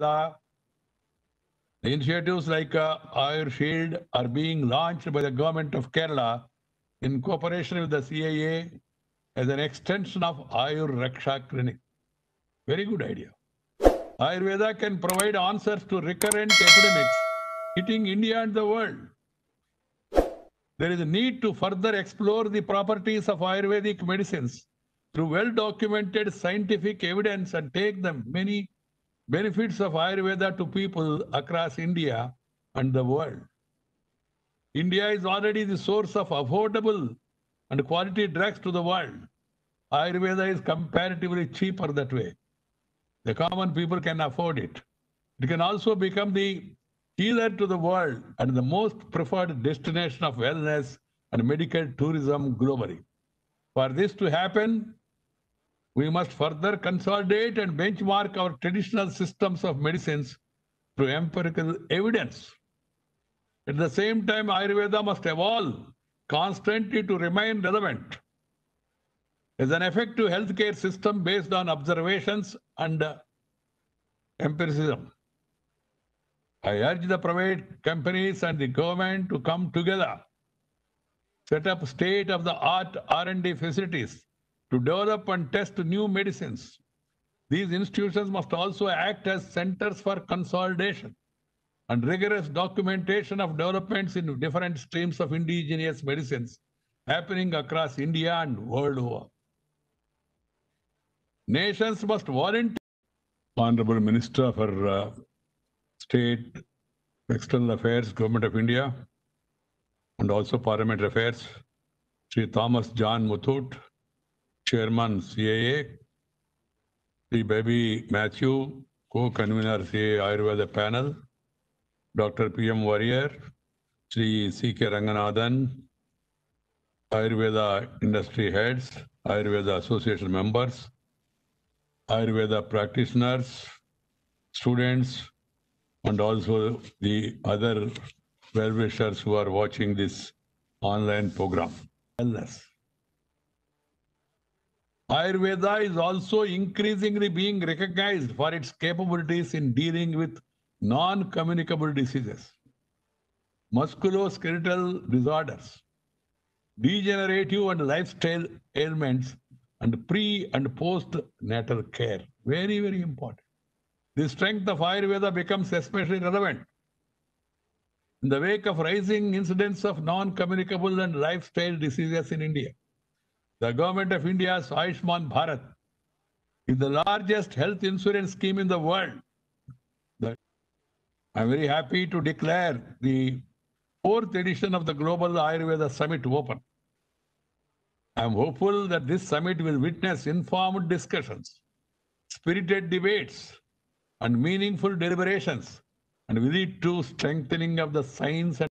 The initiatives like uh, Ayur Shield are being launched by the government of Kerala in cooperation with the CII as an extension of Ayur Raksha Clinic. Very good idea. Ayurveda can provide answers to recurrent epidemics hitting India and the world. There is a need to further explore the properties of Ayurvedic medicines through well documented scientific evidence and take the many benefits of Ayurveda to people across India and the world. India is already the source of affordable and quality drugs to the world. Ayurveda is comparatively cheaper that way. The common people can afford it. It can also become the healer to the world and the most preferred destination of wellness and medical tourism globally. For this to happen, we must further consolidate and benchmark our traditional systems of medicines through empirical evidence. At the same time, Ayurveda must evolve constantly to remain relevant as an effective healthcare system based on observations and empiricism. I urge the private companies and the government to come together, set up state-of-the-art R&D facilities to develop and test new medicines. These institutions must also act as centers for consolidation and rigorous documentation of developments in different streams of indigenous medicines happening across India and world over. Nations must volunteer. Honorable Minister for uh, State, External Affairs, Government of India, and also Parliament Affairs, Sri Thomas John Muthoot, Chairman CII, Sri Baby Matthew, co-convener CII Ayurveda panel, Dr. P.M. Varier, Sri C.K. Ranganathan, Ayurveda industry heads, Ayurveda association members, Ayurveda practitioners, students, and also the other well-wishers who are watching this online program. Wellness. Ayurveda is also increasingly being recognized for its capabilities in dealing with non-communicable diseases, musculoskeletal disorders, degenerative and lifestyle ailments, and pre and post-natal care. Very, very important. The strength of Ayurveda becomes especially relevant in the wake of rising incidence of non-communicable and lifestyle diseases in India. The government of India's Ayushman Bharat is the largest health insurance scheme in the world. I'm very happy to declare the fourth edition of the Global Ayurveda Summit open. I'm hopeful that this summit will witness informed discussions, spirited debates, and meaningful deliberations, and will lead to strengthening of the science and